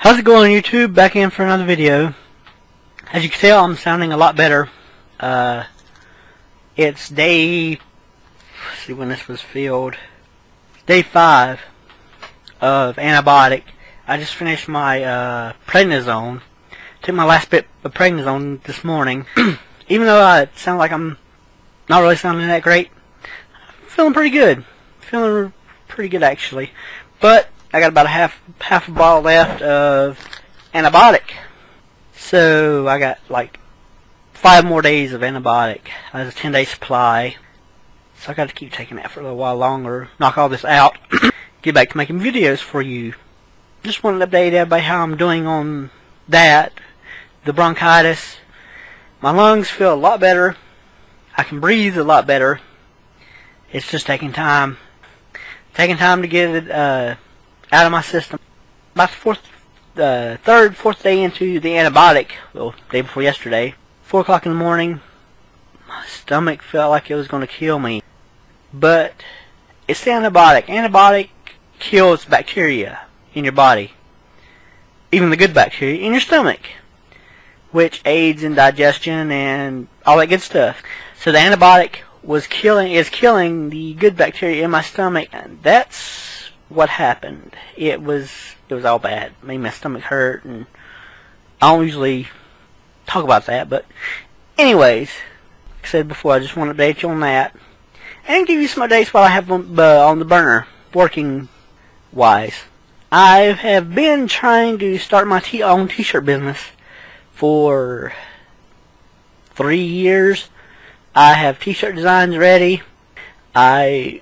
How's it going YouTube? Back in for another video. As you can tell, I'm sounding a lot better. Uh, it's day, see when this was filled, day 5 of antibiotic. I just finished my uh, prednisone. Took my last bit of prednisone this morning. Even though I sound like I'm not really sounding that great, feeling pretty good. Feeling pretty good actually. But I got about a half half a bottle left of antibiotic. So I got like five more days of antibiotic. Have a 10 day supply. So I got to keep taking that for a little while longer. Knock all this out. Get back to making videos for you. Just wanted to update everybody how I'm doing on that. The bronchitis. My lungs feel a lot better. I can breathe a lot better. It's just taking time. Taking time to get it uh, out of my system. About the fourth, uh, third, fourth day into the antibiotic, well, day before yesterday, four o'clock in the morning, my stomach felt like it was going to kill me. But it's the antibiotic. Antibiotic kills bacteria in your body, even the good bacteria in your stomach, which aids in digestion and all that good stuff. So the antibiotic was killing is killing the good bacteria in my stomach, and that's what happened. It was it was all bad. It made my stomach hurt, and I don't usually talk about that. But anyways, like I said before, I just want to update you on that, and give you some updates while I have them uh, on the burner, working wise. I have been trying to start my t own t-shirt business for three years. I have t-shirt designs ready. I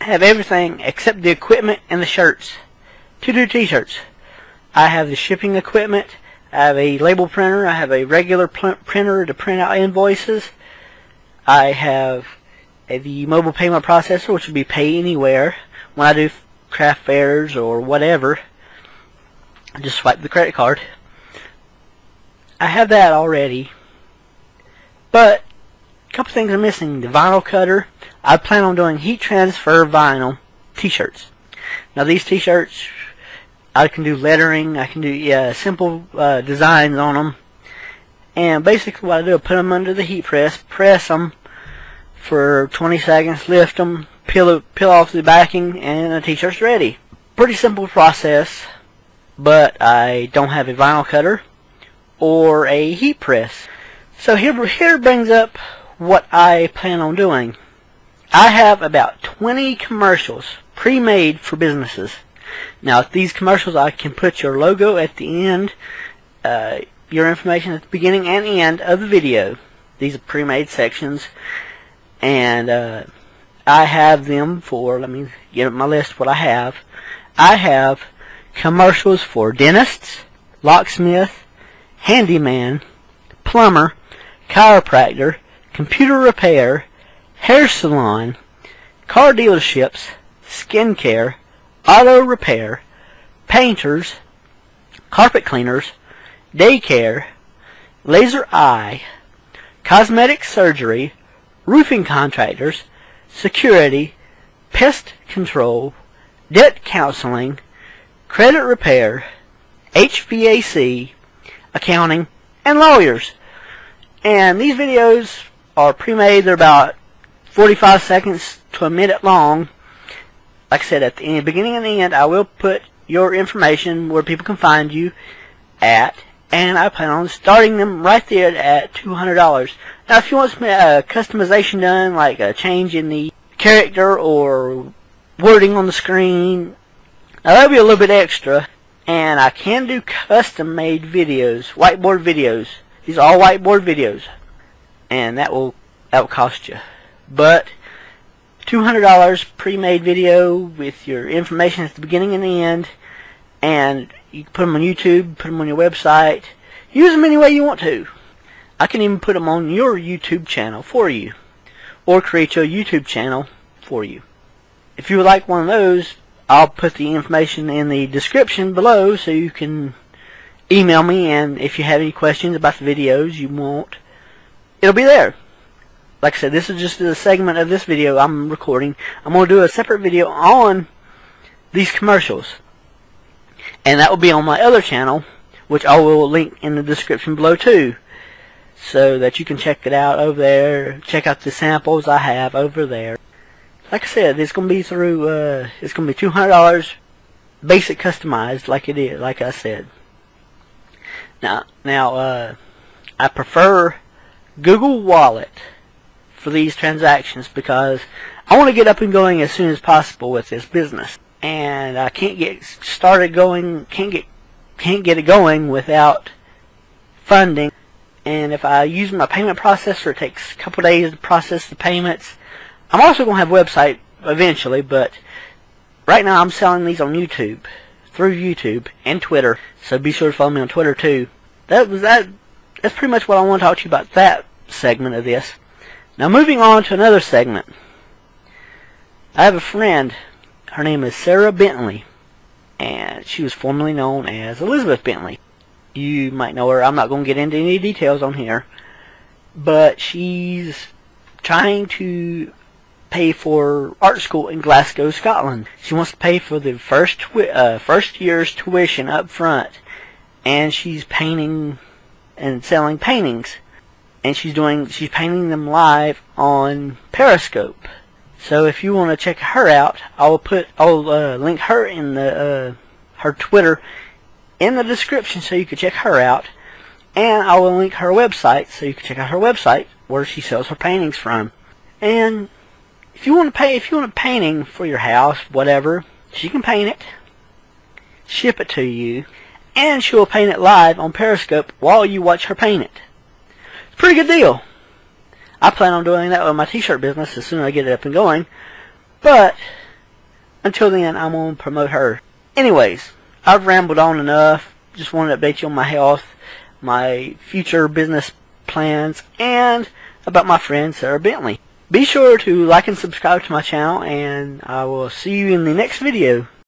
have everything except the equipment and the shirts to do t-shirts. I have the shipping equipment. I have a label printer. I have a regular printer to print out invoices. I have a, the mobile payment processor, which would be pay anywhere. When I do craft fairs or whatever, I just swipe the credit card. I have that already. But a couple things are missing. The vinyl cutter I plan on doing heat transfer vinyl t-shirts. Now these t-shirts, I can do lettering, I can do yeah, simple uh, designs on them. And basically what I do, I put them under the heat press, press them for 20 seconds, lift them, peel, peel off the backing, and the t-shirt's ready. Pretty simple process, but I don't have a vinyl cutter or a heat press. So here, here brings up what I plan on doing. I have about 20 commercials pre-made for businesses. Now, these commercials, I can put your logo at the end, uh, your information at the beginning and end of the video. These are pre-made sections. And uh, I have them for, let me get my list what I have. I have commercials for dentists, locksmith, handyman, plumber, chiropractor, computer repair, hair salon, car dealerships, skincare, auto repair, painters, carpet cleaners, daycare, laser eye, cosmetic surgery, roofing contractors, security, pest control, debt counseling, credit repair, HVAC, accounting, and lawyers. And these videos are pre-made. They're about 45 seconds to a minute long. Like I said, at the beginning and the end, I will put your information where people can find you at, and I plan on starting them right there at $200. Now, if you want some uh, customization done, like a change in the character or wording on the screen, now that'll be a little bit extra. And I can do custom-made videos, whiteboard videos. These are all whiteboard videos, and that will that will cost you. But $200 pre-made video with your information at the beginning and the end. And you can put them on YouTube, put them on your website. Use them any way you want to. I can even put them on your YouTube channel for you. Or create your YouTube channel for you. If you would like one of those, I'll put the information in the description below so you can email me and if you have any questions about the videos you want, it'll be there like I said, this is just a segment of this video I'm recording. I'm going to do a separate video on these commercials. And that will be on my other channel, which I will link in the description below too. So that you can check it out over there. Check out the samples I have over there. Like I said, it's going to be through, uh, it's going to be $200 basic customized like it is, like I said. Now, now, uh, I prefer Google Wallet for these transactions because I want to get up and going as soon as possible with this business. And I can't get started going, can't get, can't get it going without funding. And if I use my payment processor, it takes a couple days to process the payments. I'm also going to have a website eventually, but right now I'm selling these on YouTube, through YouTube and Twitter. So be sure to follow me on Twitter too. That was that. That's pretty much what I want to talk to you about that segment of this. Now moving on to another segment. I have a friend. Her name is Sara Bentley. And she was formerly known as Elizabeth Bentley. You might know her. I'm not going to get into any details on here. But she's trying to pay for art school in Glasgow, Scotland. She wants to pay for the first uh, first year's tuition up front. And she's painting and selling paintings and she's doing she's painting them live on Periscope. So if you want to check her out, I'll put I'll uh, link her in the uh, her Twitter in the description so you can check her out, and I will link her website so you can check out her website where she sells her paintings from. And if you want to pay if you want a painting for your house, whatever, she can paint it, ship it to you, and she will paint it live on Periscope while you watch her paint it. Pretty good deal. I plan on doing that with my t-shirt business as soon as I get it up and going. But, until then, I'm going to promote her. Anyways, I've rambled on enough. Just wanted to update you on my health, my future business plans, and about my friend Sara Bentley. Be sure to like and subscribe to my channel, and I will see you in the next video.